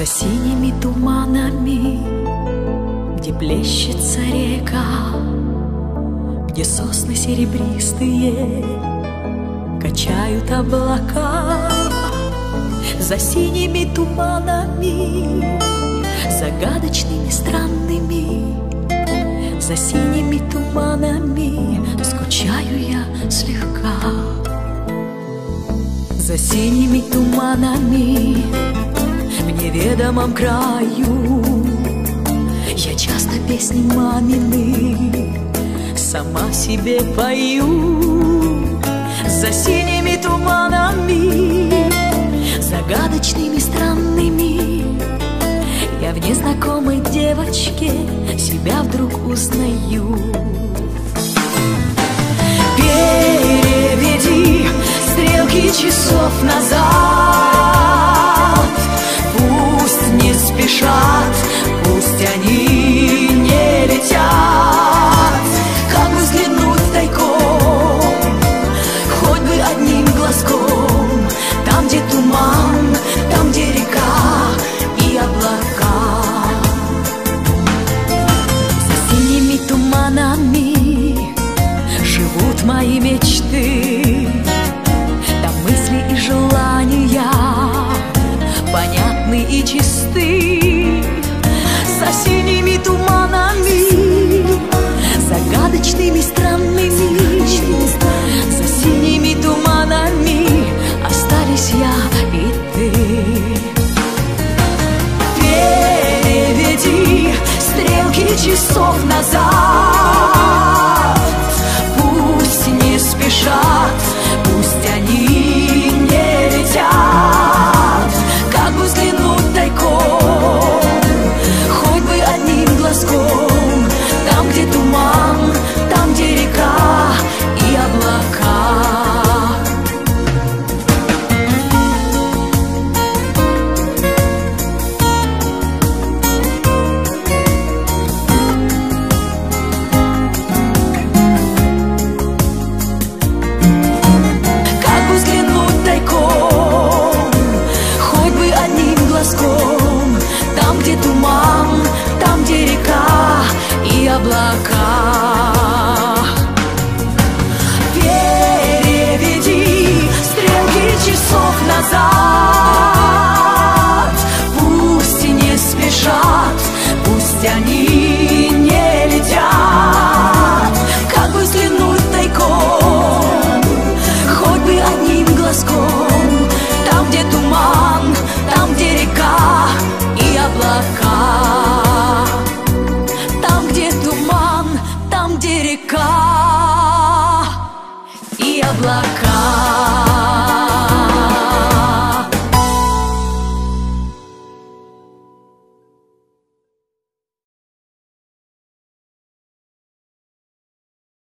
За синими туманами, где плещется река, Где сосны серебристые качают облака. За синими туманами, загадочными, странными, За синими туманами скучаю я слегка. За синими туманами в неведомом краю. Я часто песни мамины сама себе пою. За синими туманами, загадочными, странными Я в незнакомой девочке себя вдруг узнаю мои мечты. Там мысли и желания понятны и чисты. За синими туманами, загадочными, странными За синими туманами остались я и ты. Переведи стрелки часов назад облака. Переведи стрелки часов назад. Пусть не спешат, пусть они не летят. Как бы взглянуть тайком, хоть бы одним глазком. облака.